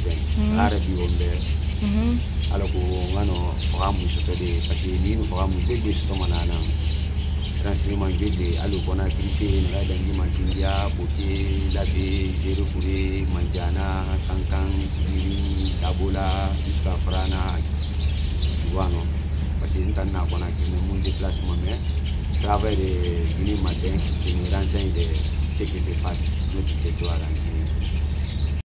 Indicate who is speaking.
Speaker 1: matin
Speaker 2: Mhm.
Speaker 1: ara bi wonde
Speaker 2: Mhm.
Speaker 1: ala ko ngano fakamu soto de parce que ni no fakamu de de soto manana transfert jede alu kona kirite na kinti, da ngi mantindia bote labe zero kure manjana kankan sibiri tabola jusqu'à frana wano parce que ntan na kona kirne mun déplacement mais travail de duni matin de me renseigne de ce qui se passe notre territoire